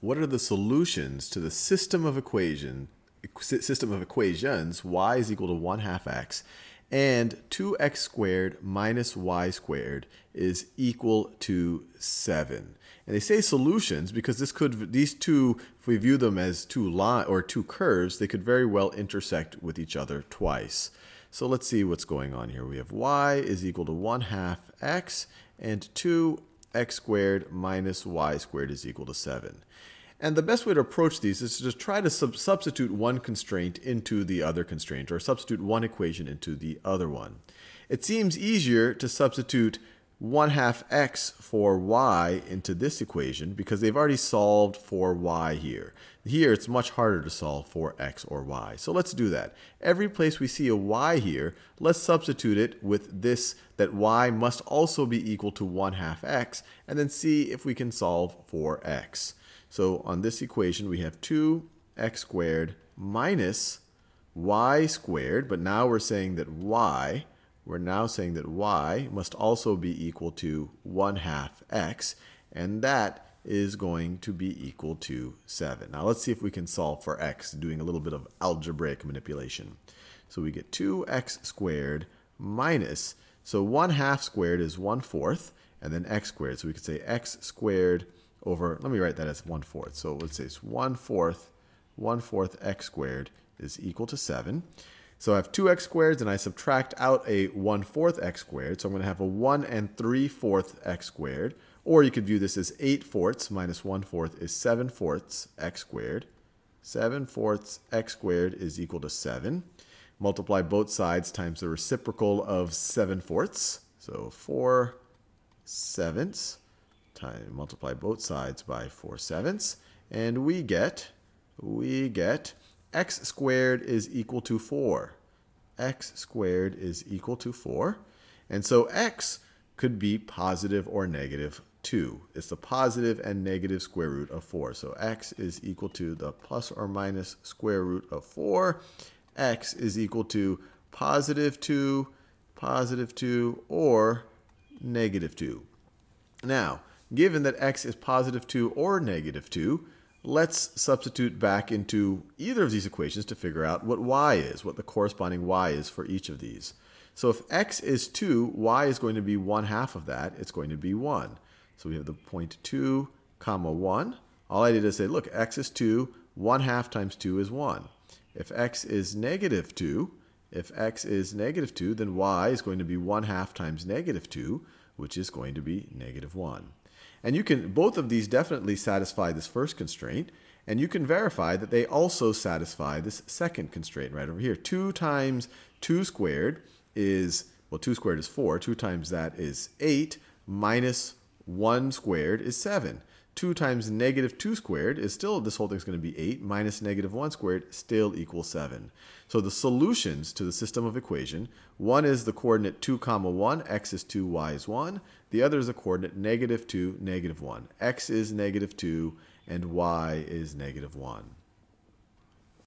what are the solutions to the system of equation system of equations y is equal to 1 half x and 2x squared minus y squared is equal to 7. And they say solutions because this could these two if we view them as two line or two curves, they could very well intersect with each other twice. So let's see what's going on here. We have y is equal to 1 half x and 2x squared minus y squared is equal to 7. And the best way to approach these is to just try to sub substitute one constraint into the other constraint, or substitute one equation into the other one. It seems easier to substitute 1 half x for y into this equation because they've already solved for y here. Here it's much harder to solve for x or y. So let's do that. Every place we see a y here, let's substitute it with this that y must also be equal to 1 half x and then see if we can solve for x. So on this equation, we have 2x squared minus y squared, but now we're saying that y, we're now saying that y must also be equal to 1 half x, and that is going to be equal to 7. Now let's see if we can solve for x, doing a little bit of algebraic manipulation. So we get 2x squared minus, so 1 half squared is 1 fourth, and then x squared. So we could say x squared over, let me write that as 1 fourth. So let's say it's 1 fourth, 1 fourth x squared is equal to 7. So I have 2x squared, and I subtract out a 1 fourth x squared. So I'm going to have a 1 and 3 fourth x squared. Or you could view this as 8 fourths minus 1 fourth is 7 fourths x squared. 7 fourths x squared is equal to 7. Multiply both sides times the reciprocal of 7 fourths. So 4 sevenths time, multiply both sides by 4 sevenths, and we get, we get x squared is equal to 4. x squared is equal to 4. And so x could be positive or negative 2. It's the positive and negative square root of 4. So x is equal to the plus or minus square root of 4. x is equal to positive 2, positive 2, or negative 2. Now, given that x is positive 2 or negative 2, let's substitute back into either of these equations to figure out what y is, what the corresponding y is for each of these. So if x is 2, y is going to be 1 half of that. It's going to be 1. So we have the point 2 comma 1. All I did is say, look, x is 2, 1 half times 2 is 1. If x is negative 2, if x is negative 2, then y is going to be 1 half times negative 2, which is going to be negative 1. And you can, both of these definitely satisfy this first constraint, and you can verify that they also satisfy this second constraint right over here. 2 times 2 squared is, well, 2 squared is 4. 2 times that is 8, minus 1 squared is 7. 2 times negative 2 squared is still, this whole thing is going to be 8, minus negative 1 squared still equals 7. So the solutions to the system of equation, one is the coordinate 2 comma 1, x is 2, y is 1. The other is the coordinate negative 2, negative 1. x is negative 2, and y is negative 1.